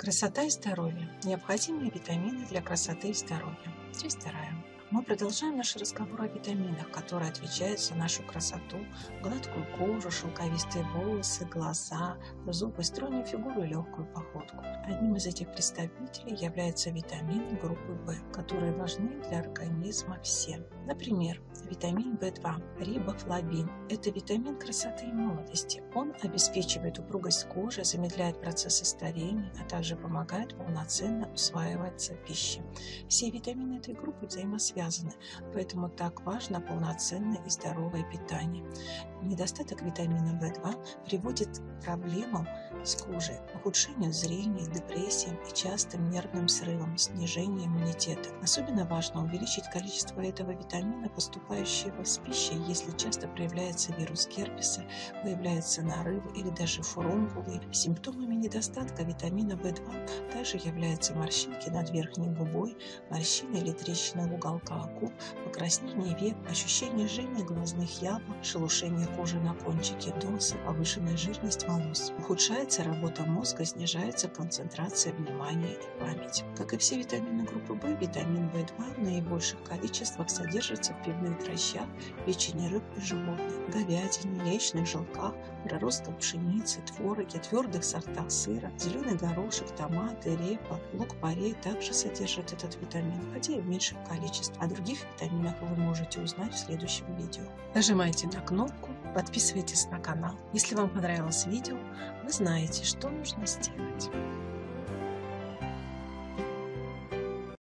Красота и здоровье. Необходимые витамины для красоты и здоровья. Часть вторая. Мы продолжаем наш разговор о витаминах, которые отвечают за нашу красоту, гладкую кожу, шелковистые волосы, глаза, зубы, стройную фигуру и легкую походку. Одним из этих представителей является витамин группы В, которые важны для организма всем. Например, витамин В2, рибофлавин – это витамин красоты и молодости. Он обеспечивает упругость кожи, замедляет процессы старения, а также помогает полноценно усваиваться пищи. Все витамины этой группы взаимосвязаны связаны, поэтому так важно полноценное и здоровое питание. Недостаток витамина В2 приводит к проблемам с кожей, ухудшению зрения, депрессиям и частым нервным срывам, снижению иммунитета. Особенно важно увеличить количество этого витамина, поступающего с пищей, если часто проявляется вирус герпеса, появляются нарывы или даже фурункулы. Симптомами недостатка витамина В2 также являются морщинки над верхней губой, морщины или трещины в уголках губ, покраснение век, ощущение жжения глазных яблок, шелушение кожи на кончике носа, повышенная жирность волос. Ухудшается работа мозга, снижается концентрация внимания и память. Как и все витамины группы В, витамин В2 в наибольших количествах содержится в пивных дрожжах, печени рыб и животных, говядине, яичных желтках, проростках пшеницы, твороге, твердых сортах сыра, зеленый горошек, томаты, репа, лук-порей также содержат этот витамин, хотя и в меньших количествах. О других витаминах вы можете узнать в следующем видео. Нажимайте на кнопку Подписывайтесь на канал. Если вам понравилось видео, вы знаете, что нужно сделать.